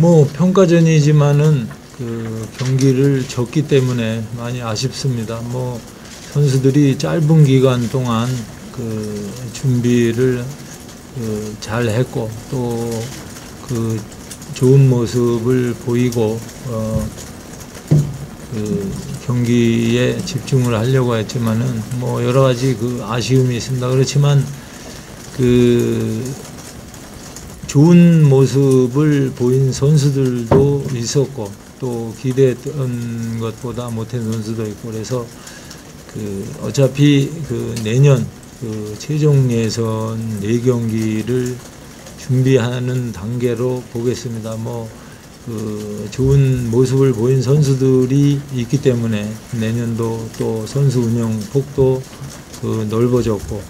뭐 평가전이지만은 그 경기를 졌기 때문에 많이 아쉽습니다. 뭐 선수들이 짧은 기간 동안 그 준비를 그 잘 했고 또 그 좋은 모습을 보이고 어 그 경기에 집중을 하려고 했지만은 뭐 여러 가지 그 아쉬움이 있습니다. 그렇지만 그 좋은 모습을 보인 선수들도 있었고 또 기대했던 것보다 못한 선수도 있고 그래서 그 어차피 그 내년 그 최종 예선 네 경기를 준비하는 단계로 보겠습니다. 뭐 그 좋은 모습을 보인 선수들이 있기 때문에 내년도 또 선수 운영 폭도 그 넓어졌고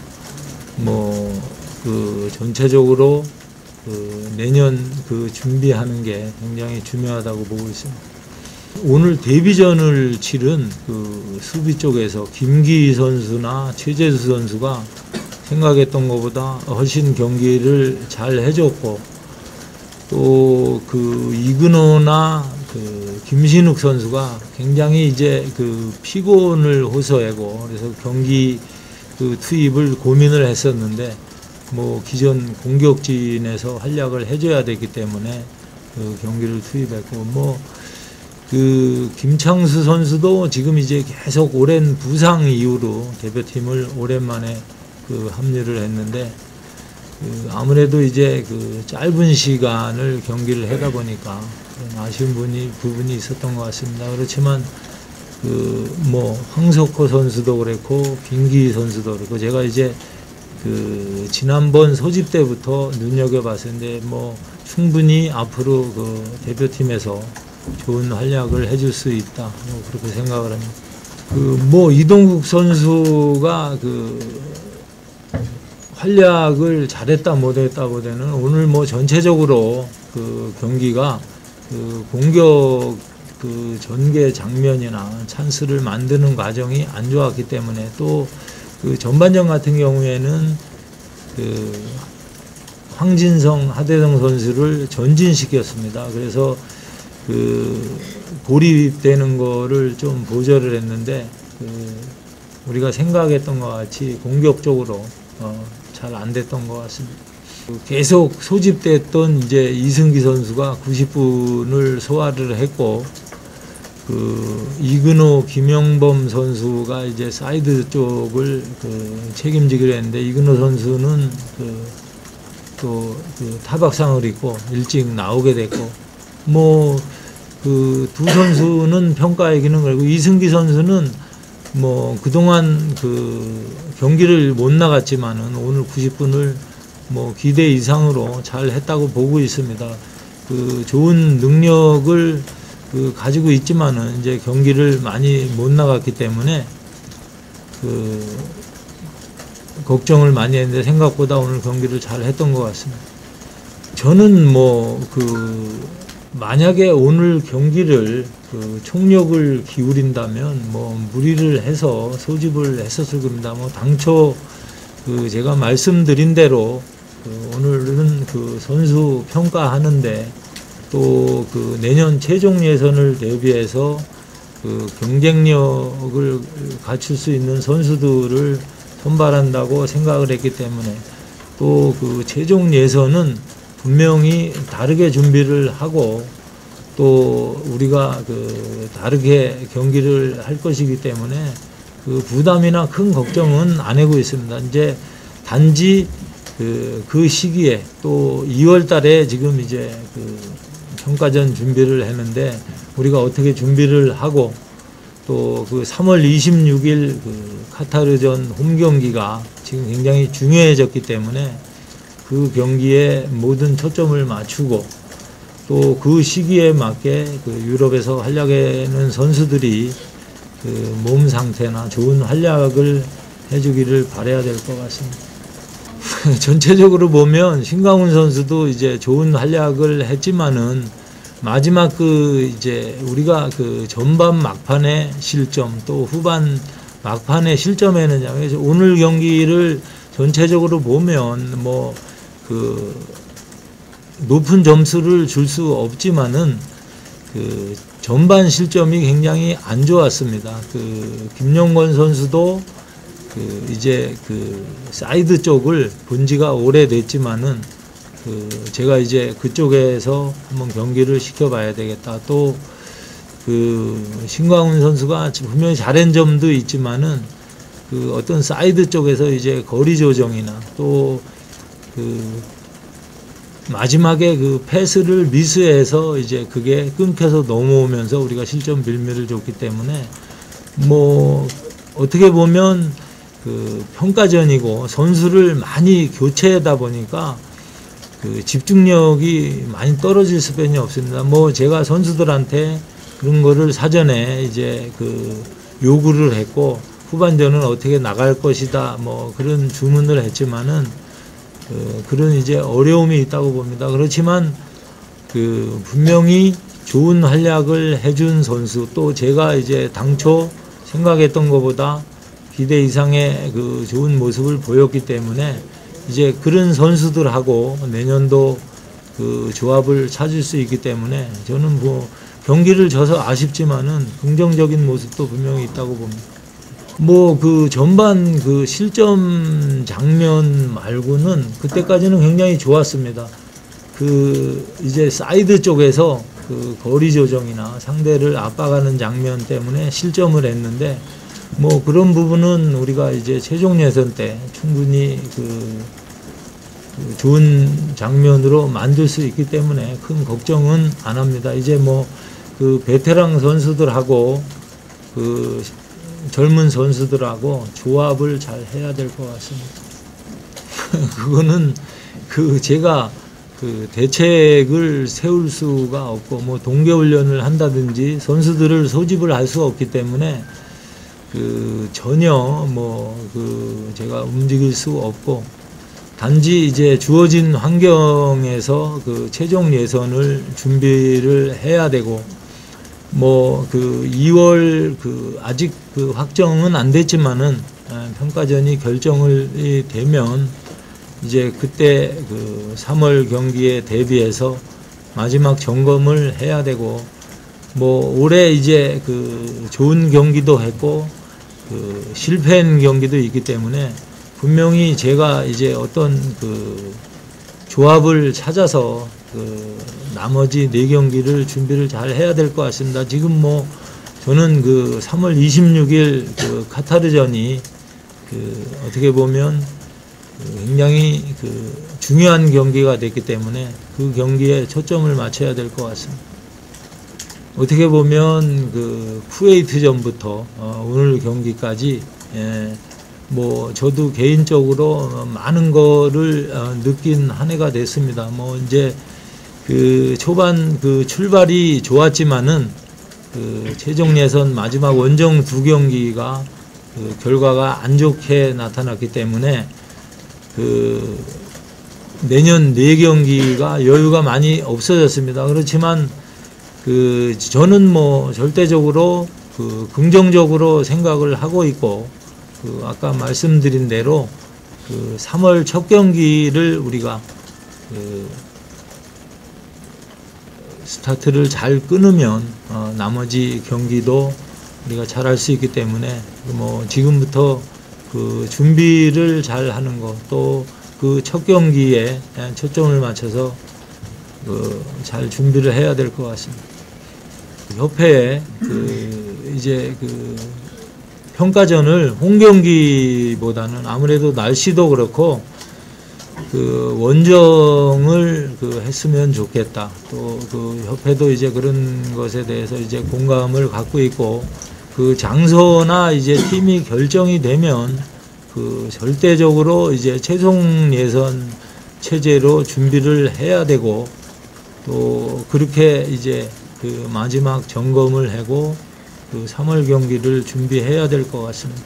뭐 그 전체적으로 그 내년 그 준비하는 게 굉장히 중요하다고 보고 있습니다. 오늘 데뷔전을 치른 그 수비 쪽에서 김기희 선수나 최재수 선수가 생각했던 것보다 훨씬 경기를 잘 해줬고 또 그 이근호나 그 김신욱 선수가 굉장히 이제 그 피곤을 호소하고 그래서 경기 그 투입을 고민을 했었는데 뭐 기존 공격진에서 활약을 해줘야 되기 때문에 그 경기를 투입했고 뭐 그 김창수 선수도 지금 이제 계속 오랜 부상 이후로 대표팀을 오랜만에 그 합류를 했는데 그 아무래도 이제 그 짧은 시간을 경기를 하다 보니까 아쉬운 분이 부분이 있었던 것 같습니다. 그렇지만 그 뭐 황석호 선수도 그랬고 김기희 선수도 그렇고 제가 이제 그 지난번 소집 때부터 눈여겨 봤었는데 뭐 충분히 앞으로 그 대표팀에서 좋은 활약을 해줄 수 있다 뭐 그렇게 생각을 합니다. 그 뭐 이동국 선수가 그 활약을 잘했다 못했다보다는 오늘 뭐 전체적으로 그 경기가 그 공격 그 전개 장면이나 찬스를 만드는 과정이 안 좋았기 때문에 또 그 전반전 같은 경우에는 그 황진성, 하대성 선수를 전진시켰습니다. 그래서 그 고립되는 거를 좀 보절을 했는데 그 우리가 생각했던 것 같이 공격적으로 어, 잘 안 됐던 것 같습니다. 그 계속 소집됐던 이제 이승기 선수가 90분을 소화를 했고 그 이근호 김영범 선수가 이제 사이드 쪽을 그 책임지기로 했는데 이근호 선수는 그 또 그 타박상을 입고 일찍 나오게 됐고 뭐 그 두 선수는 평가이기는 그리고 이승기 선수는 뭐 그동안 그 경기를 못 나갔지만은 오늘 90분을 뭐 기대 이상으로 잘 했다고 보고 있습니다. 그 좋은 능력을 그 가지고 있지만은 이제 경기를 많이 못 나갔기 때문에 그 걱정을 많이 했는데 생각보다 오늘 경기를 잘 했던 것 같습니다. 저는 뭐 그 만약에 오늘 경기를 그 총력을 기울인다면 뭐 무리를 해서 소집을 했었을 겁니다. 뭐 당초 그 제가 말씀드린 대로 그 오늘은 그 선수 평가하는데 또 그 내년 최종 예선을 대비해서 그 경쟁력을 갖출 수 있는 선수들을 선발한다고 생각을 했기 때문에 또 그 최종 예선은 분명히 다르게 준비를 하고 또 우리가 그 다르게 경기를 할 것이기 때문에 그 부담이나 큰 걱정은 안 하고 있습니다. 이제 단지 그, 그 시기에 또 2월 달에 지금 이제 그 평가전 준비를 했는데 우리가 어떻게 준비를 하고 또 그 3월 26일 그 카타르전 홈 경기가 지금 굉장히 중요해졌기 때문에 그 경기에 모든 초점을 맞추고 또 그 시기에 맞게 그 유럽에서 활약하는 선수들이 그 몸 상태나 좋은 활약을 해주기를 바라야 될 것 같습니다. 전체적으로 보면 신강훈 선수도 이제 좋은 활약을 했지만은 마지막 그 이제 우리가 그 전반 막판의 실점 또 후반 막판의 실점에는 오늘 경기를 전체적으로 보면 뭐 그 높은 점수를 줄 수 없지만은 그 전반 실점이 굉장히 안 좋았습니다. 그 김영권 선수도 그 이제 그 사이드 쪽을 본 지가 오래됐지만은 그 제가 이제 그쪽에서 한번 경기를 시켜봐야 되겠다. 또 그 신광훈 선수가 분명히 잘한 점도 있지만은 그 어떤 사이드 쪽에서 이제 거리 조정이나 또 그 마지막에 그 패스를 미스해서 이제 그게 끊겨서 넘어오면서 우리가 실점 빌미를 줬기 때문에 뭐 어떻게 보면 그 평가전이고 선수를 많이 교체하다 보니까 그 집중력이 많이 떨어질 수밖에 없습니다. 뭐 제가 선수들한테 그런 거를 사전에 이제 그 요구를 했고 후반전은 어떻게 나갈 것이다 뭐 그런 주문을 했지만은 그 그런 이제 어려움이 있다고 봅니다. 그렇지만 그 분명히 좋은 활약을 해준 선수 또 제가 이제 당초 생각했던 것보다 기대 이상의 그 좋은 모습을 보였기 때문에 이제 그런 선수들하고 내년도 그 조합을 찾을 수 있기 때문에 저는 뭐 경기를 져서 아쉽지만은 긍정적인 모습도 분명히 있다고 봅니다. 뭐 그 전반 그 실점 장면 말고는 그때까지는 굉장히 좋았습니다. 그 이제 사이드 쪽에서 그 거리 조정이나 상대를 압박하는 장면 때문에 실점을 했는데 뭐 그런 부분은 우리가 이제 최종 예선 때 충분히 그, 그 좋은 장면으로 만들 수 있기 때문에 큰 걱정은 안 합니다. 이제 뭐 그 베테랑 선수들하고 그 젊은 선수들하고 조합을 잘 해야 될 것 같습니다. 그거는 그 제가 그 대책을 세울 수가 없고 뭐 동계 훈련을 한다든지 선수들을 소집을 할 수 없기 때문에 그 전혀 뭐 그 제가 움직일 수 없고 단지 이제 주어진 환경에서 그 최종 예선을 준비를 해야 되고 뭐 그 2월 그 아직 그 확정은 안 됐지만은 아, 평가전이 결정을 이 되면 이제 그때 그 3월 경기에 대비해서 마지막 점검을 해야 되고 뭐 올해 이제 그 좋은 경기도 했고 그 실패한 경기도 있기 때문에 분명히 제가 이제 어떤 그 조합을 찾아서 그 나머지 네 경기를 준비를 잘 해야 될 것 같습니다. 지금 뭐 저는 그 3월 26일 그 카타르전이 그 어떻게 보면 그 굉장히 그 중요한 경기가 됐기 때문에 그 경기에 초점을 맞춰야 될 것 같습니다. 어떻게 보면 그 쿠웨이트 전부터 어, 오늘 경기까지 예, 뭐 저도 개인적으로 많은 거를 어, 느낀 한 해가 됐습니다. 뭐 이제 그 초반 그 출발이 좋았지만은 그 최종 예선 마지막 원정 두 경기가 그 결과가 안 좋게 나타났기 때문에 그 내년 네 경기가 여유가 많이 없어졌습니다. 그렇지만 그 저는 뭐 절대적으로 그 긍정적으로 생각을 하고 있고 그 아까 말씀드린 대로 그 3월 첫 경기를 우리가 그 스타트를 잘 끊으면 어 나머지 경기도 우리가 잘 할 수 있기 때문에 뭐 지금부터 그 준비를 잘 하는 거또그 첫 경기에 초점을 맞춰서 그 잘 준비를 해야 될 것 같습니다. 협회에 그 이제 그 평가전을 홈 경기보다는 아무래도 날씨도 그렇고 그 원정을 그 했으면 좋겠다. 또 그 협회도 이제 그런 것에 대해서 이제 공감을 갖고 있고 그 장소나 이제 팀이 결정이 되면 그 절대적으로 이제 최종 예선 체제로 준비를 해야 되고 또 그렇게 이제 그 마지막 점검을 하고 그 3월 경기를 준비해야 될 것 같습니다.